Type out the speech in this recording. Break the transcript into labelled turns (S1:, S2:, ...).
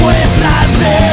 S1: vuestras de